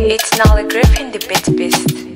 It's Nala gripping the Bit Beast.